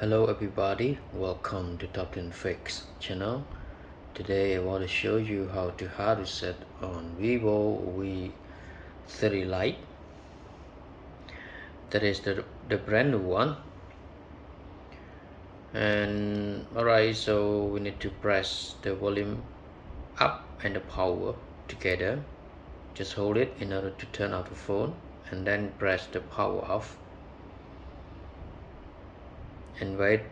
Hello everybody, welcome to TopTeen Fix channel. Today I want to show you how to hard reset on Vivo V30 Lite. That is the, the brand new one. And alright, so we need to press the volume up and the power together. Just hold it in order to turn off the phone and then press the power off and wait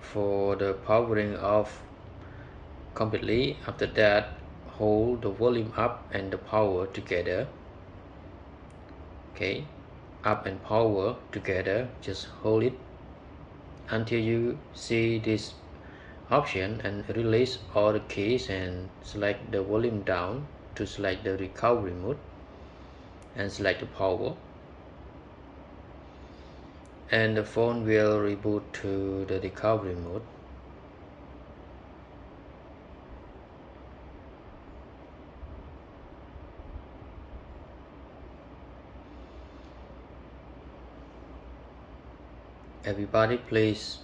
for the powering off completely. After that hold the volume up and the power together. Okay up and power together. Just hold it until you see this option and release all the keys and select the volume down to select the recovery mode and select the power and the phone will reboot to the recovery mode. Everybody please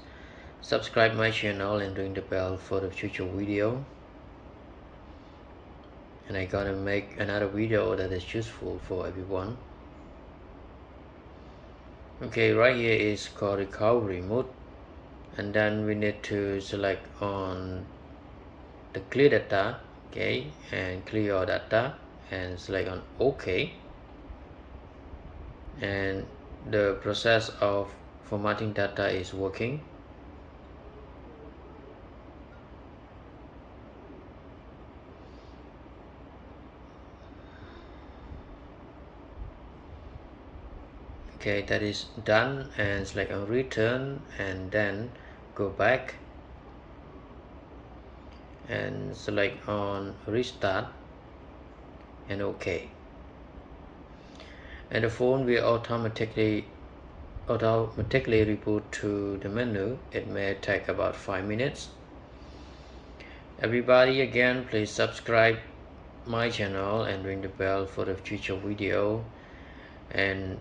subscribe my channel and ring the bell for the future video. And I gonna make another video that is useful for everyone okay right here is called recovery mode and then we need to select on the clear data okay and clear your data and select on ok. And the process of formatting data is working okay that is done and select on return and then go back. And select on restart and ok and the phone will automatically automatically reboot to the menu. It may take about five minutes. Everybody again please subscribe my channel and ring the bell for the future video. And